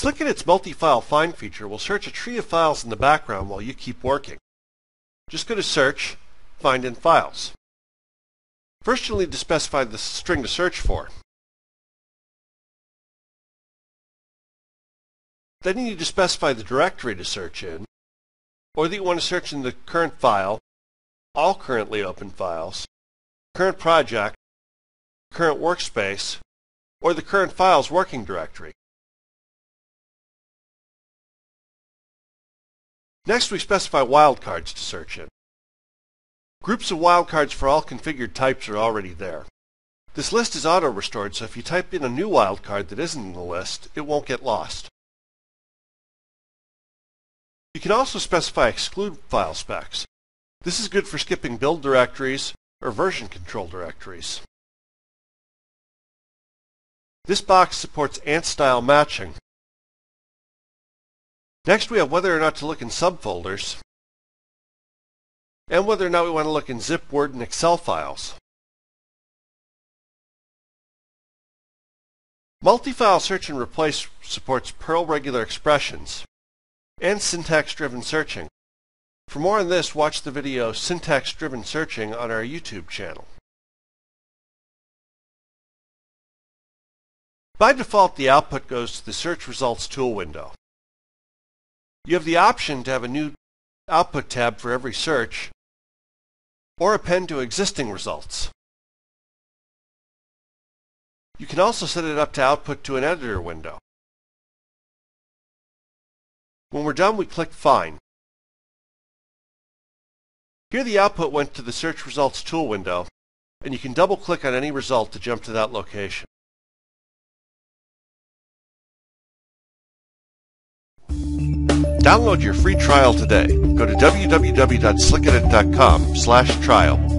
SlickEdit's multi-file find feature will search a tree of files in the background while you keep working. Just go to Search, Find in Files. First you'll need to specify the string to search for. Then you need to specify the directory to search in, or that you want to search in the current file, all currently open files, current project, current workspace, or the current files working directory. Next we specify wildcards to search in. Groups of wildcards for all configured types are already there. This list is auto-restored, so if you type in a new wildcard that isn't in the list, it won't get lost. You can also specify exclude file specs. This is good for skipping build directories or version control directories. This box supports ANT-style matching. Next we have whether or not to look in subfolders and whether or not we want to look in zip, Word, and Excel files. Multi-file search and replace supports Perl regular expressions and syntax-driven searching. For more on this, watch the video Syntax-Driven Searching on our YouTube channel. By default, the output goes to the Search Results tool window. You have the option to have a new Output tab for every search, or append to existing results. You can also set it up to output to an editor window. When we're done, we click Find. Here the output went to the Search Results tool window, and you can double-click on any result to jump to that location. Download your free trial today. Go to www.slickedit.com slash trial.